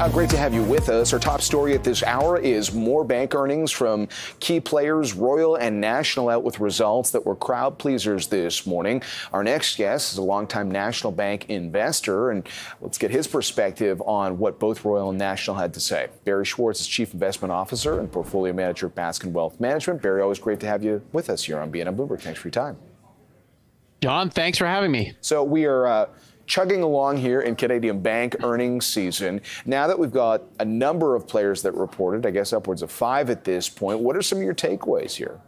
Uh, great to have you with us. Our top story at this hour is more bank earnings from key players, Royal and National, out with results that were crowd pleasers this morning. Our next guest is a longtime National Bank investor, and let's get his perspective on what both Royal and National had to say. Barry Schwartz is Chief Investment Officer and Portfolio Manager at Baskin Wealth Management. Barry, always great to have you with us here on BNN Bloomberg. Thanks for your time. John, thanks for having me. So we are. Uh, chugging along here in Canadian bank earnings season. Now that we've got a number of players that reported, I guess upwards of five at this point, what are some of your takeaways here?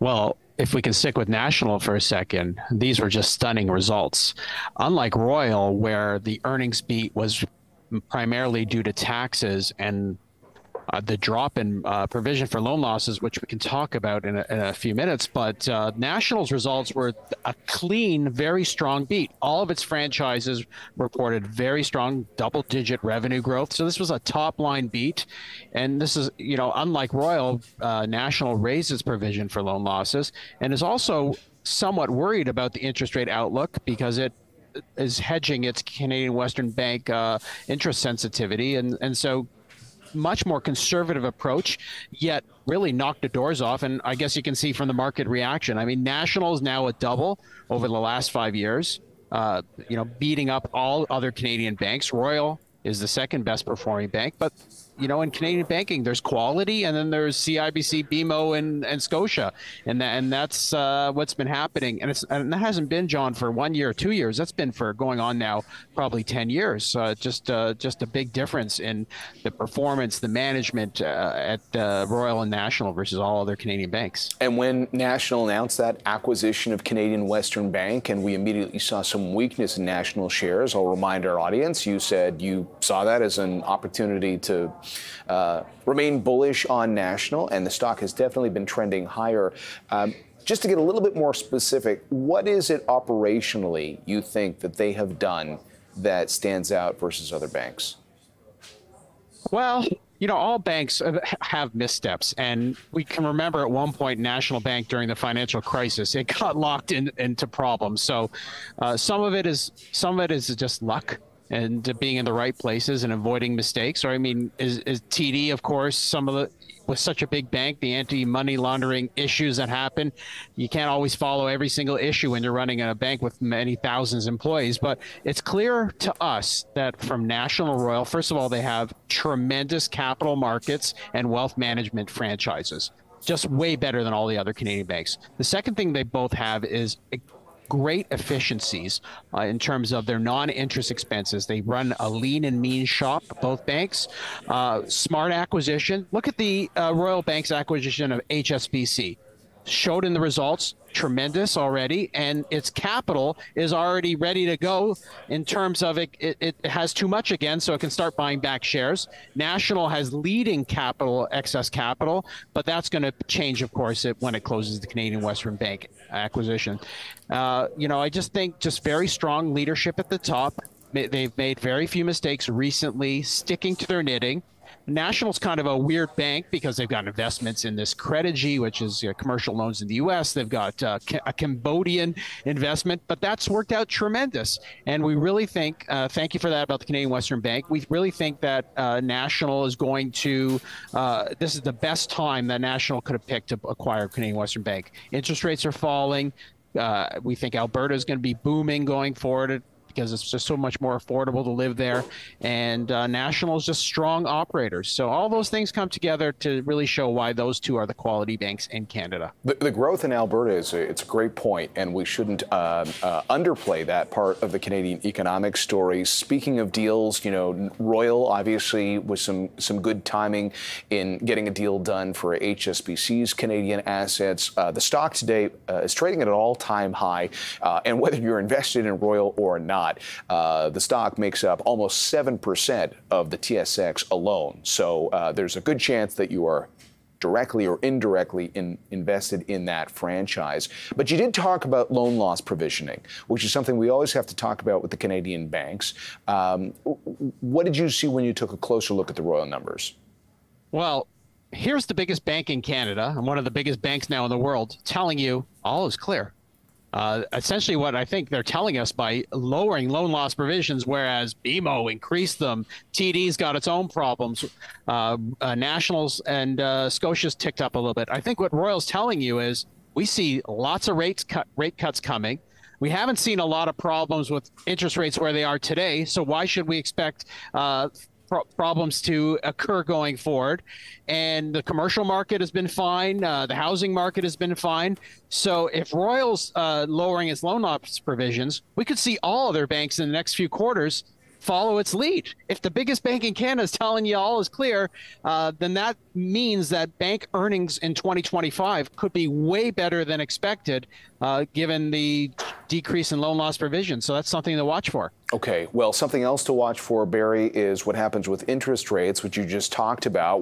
Well, if we can stick with National for a second, these were just stunning results. Unlike Royal, where the earnings beat was primarily due to taxes and uh, the drop in uh, provision for loan losses, which we can talk about in a, in a few minutes. But uh, Nationals results were a clean, very strong beat. All of its franchises reported very strong double digit revenue growth. So this was a top line beat. And this is, you know, unlike Royal, uh, National raised its provision for loan losses and is also somewhat worried about the interest rate outlook because it is hedging its Canadian Western Bank uh, interest sensitivity, and and so much more conservative approach, yet really knocked the doors off. And I guess you can see from the market reaction. I mean, National is now a double over the last five years. Uh, you know, beating up all other Canadian banks. Royal is the second best performing bank, but you know, in Canadian banking, there's quality, and then there's CIBC, BMO, and, and Scotia, and that, and that's uh, what's been happening. And it's and that hasn't been John for one year, two years. That's been for going on now probably ten years. Uh, just uh, just a big difference in the performance, the management uh, at uh, Royal and National versus all other Canadian banks. And when National announced that acquisition of Canadian Western Bank, and we immediately saw some weakness in National shares, I'll remind our audience, you said you saw that as an opportunity to uh, remain bullish on national, and the stock has definitely been trending higher. Um, just to get a little bit more specific, what is it operationally you think that they have done that stands out versus other banks? Well, you know, all banks have missteps, and we can remember at one point, National Bank during the financial crisis, it got locked in, into problems. So, uh, some of it is some of it is just luck and being in the right places and avoiding mistakes. Or I mean, is, is TD, of course, some of the with such a big bank, the anti-money laundering issues that happen, you can't always follow every single issue when you're running a bank with many thousands of employees. But it's clear to us that from National Royal, first of all, they have tremendous capital markets and wealth management franchises just way better than all the other Canadian banks. The second thing they both have is great efficiencies uh, in terms of their non-interest expenses. They run a lean and mean shop, both banks. Uh, smart acquisition. Look at the uh, Royal Bank's acquisition of HSBC. Showed in the results tremendous already, and its capital is already ready to go in terms of it, it, it has too much again, so it can start buying back shares. National has leading capital, excess capital, but that's going to change, of course, when it closes the Canadian Western Bank acquisition. Uh, you know, I just think just very strong leadership at the top. They've made very few mistakes recently, sticking to their knitting. National's kind of a weird bank because they've got investments in this Credigy, which is commercial loans in the U.S. They've got uh, a Cambodian investment, but that's worked out tremendous. And we really think, uh, thank you for that about the Canadian Western Bank. We really think that uh, National is going to, uh, this is the best time that National could have picked to acquire Canadian Western Bank. Interest rates are falling. Uh, we think Alberta is going to be booming going forward because it's just so much more affordable to live there. And uh, National is just strong operators. So all those things come together to really show why those two are the quality banks in Canada. The, the growth in Alberta is a, it's a great point, and we shouldn't uh, uh, underplay that part of the Canadian economic story. Speaking of deals, you know, Royal obviously with some some good timing in getting a deal done for HSBC's Canadian assets. Uh, the stock today uh, is trading at an all-time high, uh, and whether you're invested in Royal or not not. Uh, the stock makes up almost 7% of the TSX alone. So uh, there's a good chance that you are directly or indirectly in, invested in that franchise. But you did talk about loan loss provisioning, which is something we always have to talk about with the Canadian banks. Um, what did you see when you took a closer look at the Royal numbers? Well, here's the biggest bank in Canada and one of the biggest banks now in the world telling you all is clear. Uh, essentially what I think they're telling us by lowering loan loss provisions, whereas BMO increased them, TD's got its own problems, uh, uh, Nationals and uh, Scotia's ticked up a little bit. I think what Royal's telling you is we see lots of rates cut, rate cuts coming. We haven't seen a lot of problems with interest rates where they are today. So why should we expect uh, pro- problems to occur going forward? And the commercial market has been fine. Uh, the housing market has been fine. So if Royals uh, lowering its loan loss provisions, we could see all other banks in the next few quarters follow its lead. If the biggest bank in Canada is telling you all is clear, uh, then that means that bank earnings in 2025 could be way better than expected, uh, given the decrease in loan loss provision. So that's something to watch for. Okay. Well, something else to watch for, Barry, is what happens with interest rates, which you just talked about.